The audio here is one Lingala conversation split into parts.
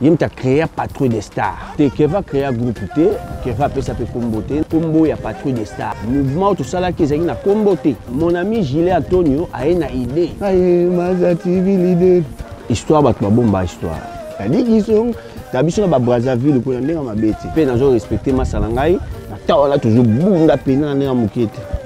ye moto acrea patrouille de star te keva crea groupe te keva apesa mpe nkombo te nkombo ya patrouille de star mouvement oyo tosalaki ezalaki na nkombo te mon ami gilet antonio aye na idée aye maza tv lide histoire bato babomba histoire yadikisongo ta biso na babrazzaville kuna ndenge mabe te mpe nazo respecte masa na ngai natawala toujours bunda mpena na ndenge moke te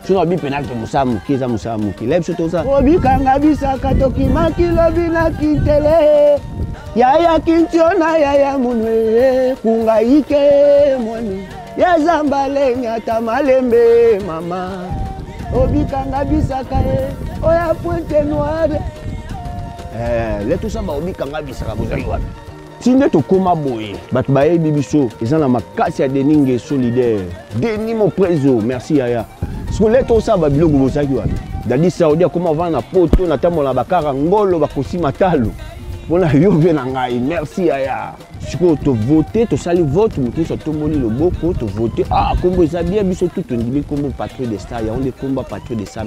soki obi mpena ke mosala moke eza mosala moke la biso toza obikanga bisaka tokimaki lobi na kintele yaya kintiona yaya munwe kunga ike mwani ya zamba lenyata malembe mama obikanga bisaka ye oya pointe noire eh, le tout ça baobikanga bisaka bozali wapi ti nde tokoma boye bato bayebi biso eza na makasi ya denis ngeso lider denis moprezo merci yaya siko lete osala babiloko bozalaki wapi dadi saudi akoma avanda na poto natambola na bakara ngolo bakosi matalo mpona yo mpe na ngai merci yaya sikoyo tovote tosali vote moto nyonso atomboli loboko tovote ah nkombo eza bien biso tu tondimi nkombo patrie de star yango nde nkombo ya patrie de star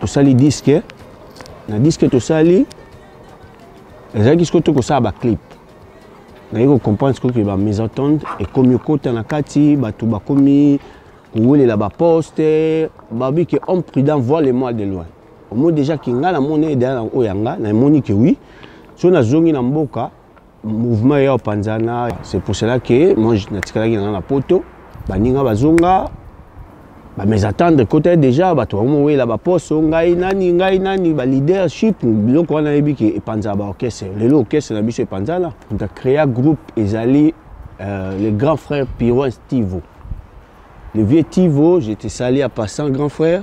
tosali diske na diske tosali ezalaki sikoyo te kosala baclip naye kocomprendre sikoyo ke bamesentente ekomi okota na kati bato bakomi kowelela baposte babi ke homme prudent voir le mois de loin omoni déjà ke ngai namoni edela na oyo ya ngai namoni ke oui so nazongi na mboka mouvement eya opanzana c'est pour cela que moi natikalaki nanga na poto baninga bazonga bamesa tendre kota déjà bato bango mowela baposo ngai nani ngai nani baleadership biloko wana ayebi ke epanzala baorchestre lelo orchestre na biso epanzana moto acrea groupe ezali euh, le grand frère piroin tivo le vieux tivo je te sali à passant grand frère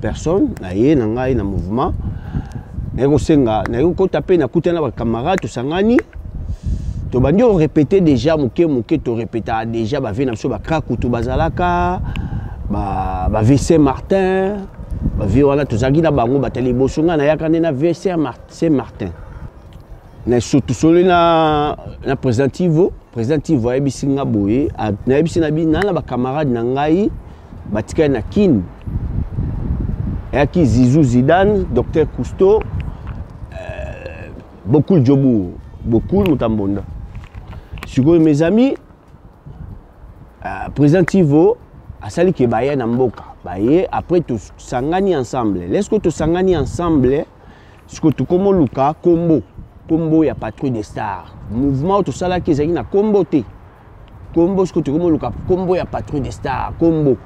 personne naye na ngai na mouvement naye kosenga naye kokota mpe nakutani na bacamarade tosangani tobandi orepete déjà moke moke torepetaka déjà bavie na biso bakra kutu bazalaka bavie saint martin bavie wana tozalaki na bango batali liboso ngai nayaka nde na vie saint martin na esotusoli na, na président tivo président tivo ayebisi nga boye nayebisi na bina na bacamarade na ngai batikali na kine ayaki zizou zidane docteur cousteau euh, bokul jobu bokul moto ya mbonda sikoyo mes amis euh, président tivo asali ke baya na mboka baye après tosangani ensemble leske tosangani ensemble sikoyo tokomoluka kombo kombo ya patrouille de star mouvement oyo tosalaki ezalaki na kombo te kombo sikoyo tokomoluka kombo ya patrouille de star kombo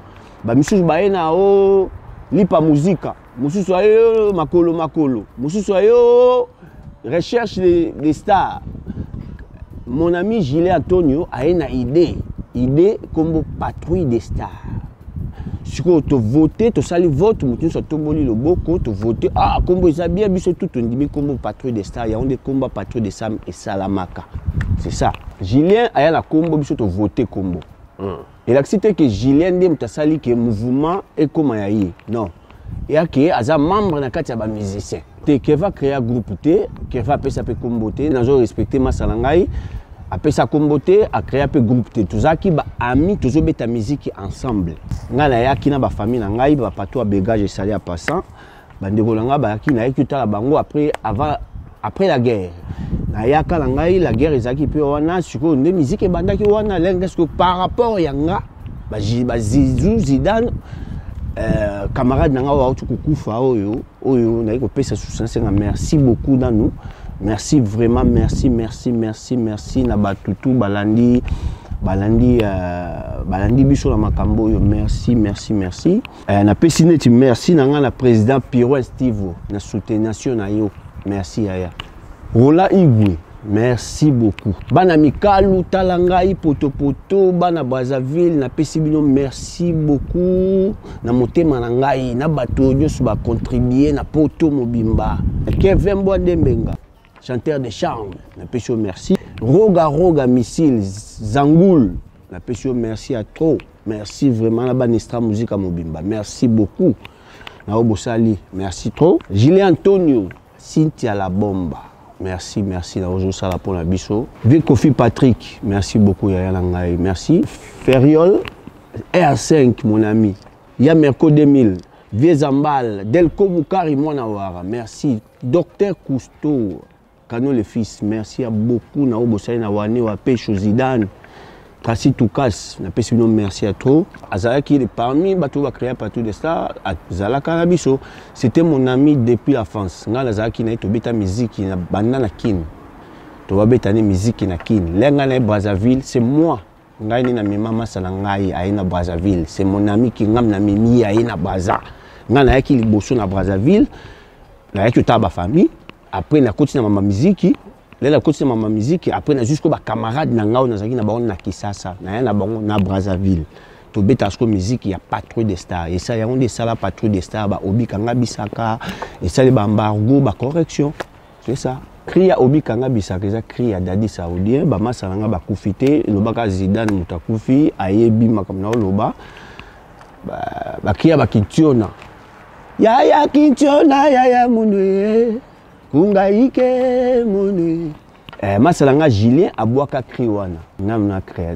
bamisusu baye na o oh, lipa muzika mosusu aye oh, makolo makolo mosusu aye oh, recherche de, de star mon ami gilet antonio aye na idée idée kombo patrouille de star sikoyo tovote tosali vote moto nyonso atomboli loboko tovote ah nkombo eza bien biso tu tondimi nkombo patrouille de star yango nde nkombo ya patrouille de star esalamaka c'est ça julien aya na nkombo biso tovote nkombo hmm. elakisi te ke julien nde moto asali ke mouvement ekóma ya ye non ya ke aza membre na kati ya ba musicien te keva créa groupe te keva apesa mpe kombo te nazo respecte masa na ngai apesa kombo te acréa mpe groupe te tozalaki baami tozobeta miziki ensemble ngai nayaki na bafamille na ngai bapato ya begage esali ya passant bandeko na ngai bayaki nayaki otala bango après avant après la guerre nayaka na ngai la guerre ezalaki mpe wana sikoyo nde miziki ebandaki wana lenge sikoyo par rapport ya nga bazizu zidane euh, camarade na ngai oyo auti kokufa oyo oyo naye kopesa susu nasenga merci beaucoup nanu merci vraiment merci merci merci merci na bato tu balandi balandi euh, balandi biso na makambo oyo merci merci merci Eh, napesi neti merci na ngai na président Pirouin Stivo na soutenation na yo. Merci yaya. Rola Igwe, merci beaucoup. Bana Mikalu, tala ngai potopoto, bana Brazzaville, napesi bino merci beaucoup na motema na ngai na bato nyonso ba contribuer na poto mobimba. Kevin Bwandembenga. Chanteur de charme, na pesi yo merci. Roga roga missile Zangoul, na pesi yo merci à trop. Merci vraiment na Banestra Musica Mobimba. Merci beaucoup. Na Obosali, merci trop. Gilet Antonio, Cynthia la bomba. Merci, merci na ozo sala pona biso. Vieux Kofi Patrick, merci beaucoup yaya na ngai. Merci. Ferriol R5 mon ami. Ya Merco 2000, Vieux Zambal, Delco Mukari mwana wara. Merci. Docteur Cousteau, Kano le fils, merci ya beaucoup na oyo bosali na wane wa Pesho Zidane. Kasi Tukas, na pesi bino merci ya trop. Azalaki parmi bato ba créa partout de ça, azalaka na biso. C'était mon ami depuis la France. Nga nazalaki na ye tobeta miziki na banda na Kin. Tobabeta ne miziki na Kin. Lenga na ye Brazzaville, c'est moi ngai ni na mema masa na ngai aye na brazzaville c'est mon ami kingam na mimi ye aye na braza ngai nayaki liboso na brazzaville nayaki otala bafamille après nakoti na mama miziki lelo nakoti na mama miziki après nazwi siko bacamarade na ngai oyo nazalaki na bango na kisasa naya na bango na brazzaville tobetaka siko miziki ya patrouille de star esala yango nde esala patrouille de star baobika ngai bisaka esali baembargo bacorrection c'est ça cri ya obi kanga bisaka eza cri ya dadi saoudien bamasa na ngai bakufi te elobaka zidane moto akufi ayebi makambo na oloba bakri ya bakintiona yaya kintiona yaya munue kungaike munue eh, masala nga julien abwaka cri wana nanu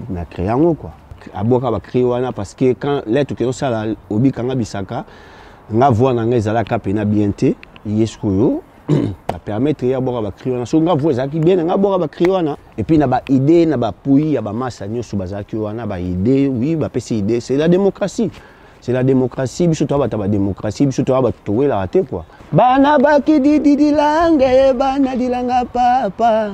na cri yango kua abwaka bacri wana parce que quand lettre oke osala obikanga bisaka nga voi na nga ezalaka mpena bien te ye sikoyo ba permettre ya boka ba cri wana soki nga voix ezalaki bien nga boka ba cri wana et puis na ba idée na ba puyi ya ba massa nyonso bazalaki wana ba idée oui ba pesi idée c'est la démocratie c'est la démocratie biso toya bato ya badémocratie biso toya bato towelaka te kua bana bakidididilange bana dilanga papa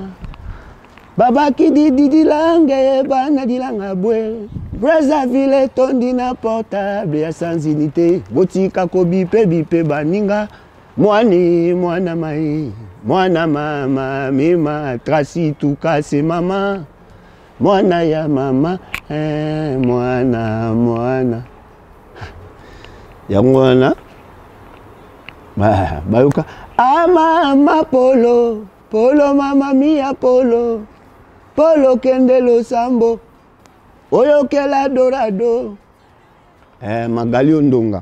babakidididilange bana dilanga bwe brazzaville etondi na portable ya sanzinite botika kobipe bipe baninga Mwani, mwana mai, mwana mama, mema, trasi, tukase, mama, mwana ya mama, eh, mwana, mwana. Yango wana, ba, bayoka, ah, mama, polo, polo, mama, mia, polo, polo, kende losambo, oyokela dorado, eh, magali ondonga.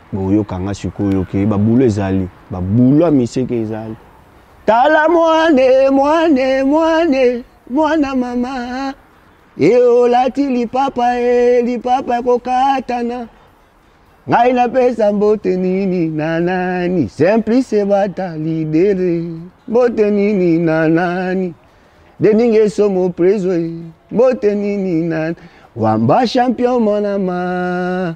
boyoka nga sikoyo ke babulo ezali babulo ya miseke ezali tala mwane mwane mwane mwana mama ye olati lipapa ye lipapa ekokatana ngai napesa mbote nini na nani simplice bata lidere mbote nini na nani deninga esomo preso mbote nini na wamba champion monama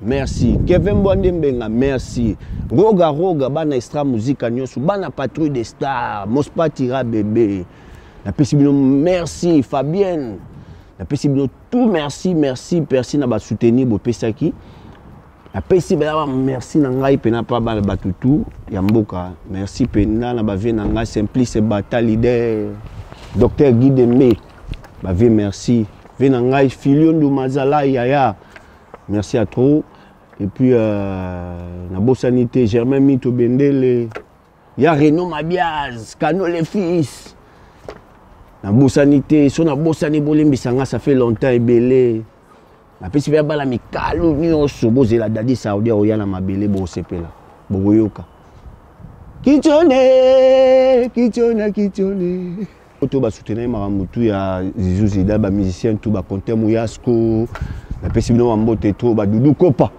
Merci. Kevin Mbwande Mbenga, merci. Roga Roga, bana extra musica nyosu, bana patrouille des stars, Mospa Tira bébé. La Pessibino, merci. Fabienne, la Pessibino, tout merci, merci, merci na ba soutenir bo pesaki. La Pessibino, merci na ngai pena pa ba batutu ya mboka. Merci pena na ba vie na ngai simplice bata leader. Docteur Guy Dembe, ba vie merci. Vie na ngai Filio Ndumazala yaya. merci à trop et puis euh, na bosani te germain mito bendele ya reno mabiaz cano le fils na bosani te so na bosani bolimbisa nga ça fait longtemps ebele napesi mpe abala mikalu nyonso bozela dadi saudi akoya na mabele bokosepela bokoyoka kitone kitona kitone oyo ba soutenir makambo tout ya Zizou Zida ba musiciens tout ba compter Muyasco na pesi bino mbote trop ba Doudou Kopa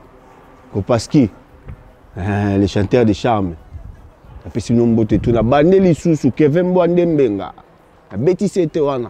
Kopaski eh, les chanteurs de charme na pesi bino mbote tout na bande lisusu Kevin Mbwa Ndembenga na beti sete wana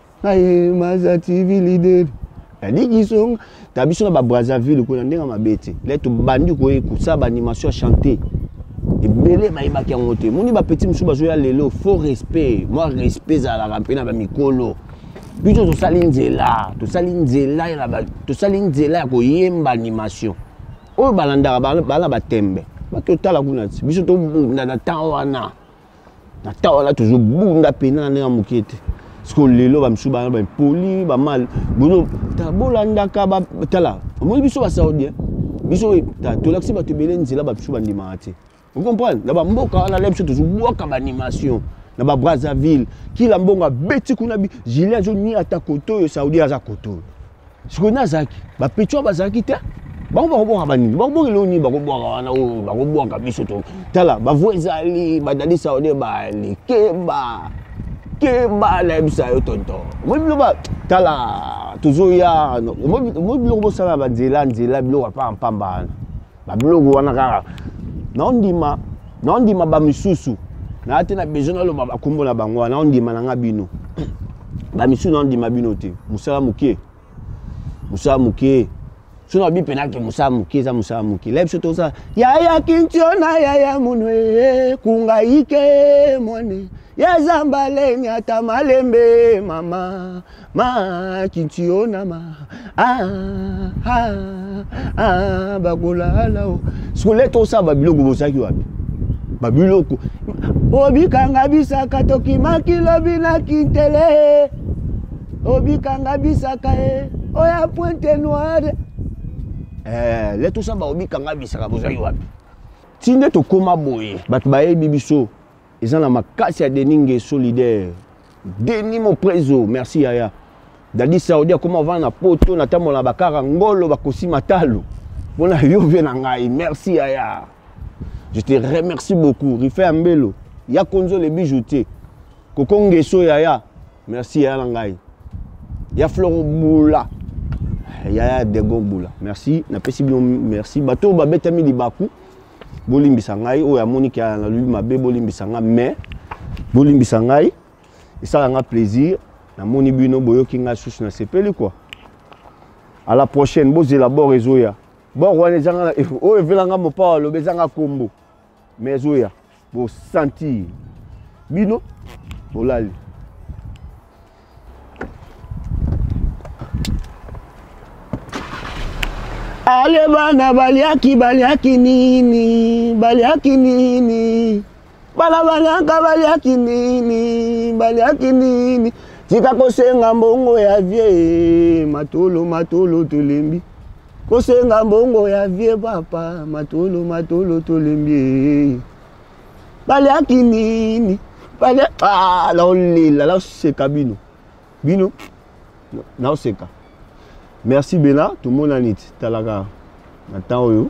aye maza tv leader naliki songa ta biso na babrazzaville kuna ndenge mabe te le tobandi koye kosala baanimation ya chante ebele bayebaki yango te moni bapeti mosusu bazoya lelo faux respect mwa respect ezalaka mpe na bamikolo biso tosali nzela tosali nzela tosali nzela ya koyemba animation oyo balandaka bana batembe bakotala kuna biso tobunda na temps wana na ta wana tozobunda mpena na ndenge moke te sikoyo lelo bamisusu bana baimpoli bamale bozo bolandaka tala omoni biso basaudien biso tolakisi bato ebele nzela bamisusu bandimaka te ocomprendre na bamboka wana le biso tozobwaka baanimation na babrazzaville kila mbongo abeti kuna gilet azonyata koto oyo saudi aza koto oyo sikoyo nde azalaki bapetio bazalaki te bango bakobwaka banini bakobwakela oyo nini bakobwaka wana oyo bakobwaka biso to tala bavo ezali badalisa one bali keba keba nayebisa yo tonto omoi biloba tala tozoya omoi biloko bosala banzela nzela biloko apaa mpamba wana babiloko wana kaka naondima naondima bamisusu naa te na besoin naloba bakombo na bango wana naondima na nga bino bamisusu naondima bino te mosala moke mosala moke soki nabi mpena ke mosala moke eza mosala moke la biso toza yaya kintiona yaya monwe kungaike mwane ya zamba lenyata malembe mama ma kintiona ma ah, ah, ah, bakolala o sikola tosala babiloko bozalaki wapi babiloko obikanga bisaka tokimaki lobi na kintele obikanga bisaka e oya pointe noire eh, le tosala baobikanga bisaka bozalaki wapi ti nde tokóma boye bato bayebi biso eza na makasi ya denis ngeso leader denis moprezo merci yaya dadi saudi akoma ovanda na poto natambola na bakara ngolo bakosi matalo mpo na yo mpe na ngai merci yaya je te remercie beaucoup rife ya mbelo ya konzo le bijou te koko ngeso yaya merci yaya na ngai ya floro bula yaya dego bula merci napesi bino merci bato oyo babetami libaku bolimbisa ngai oyo amoni ke nalobi mabe bolimbisa ngai mais bolimbisa ngai esala ngai plaisir namoni bino boyoki ngai susu nasepeli kua à la prochaine bozela bor ezoya bor wana ezanga oyo evelanga mopawa alobi ezanga kombo mais ezoya Bo sentir. Bino bolali. Ale bana baliaki baliaki nini baliaki nini bana baliaka baliaki nini baliaki nini tika kosenga mbongo ya vie matolo matolo tolembi kosenga mbongo ya vie papa matolo matolo tolembi baliaki nini bale ah, naolela naoseka bino bino naoseka merci bena tomonani talaka na temps oyo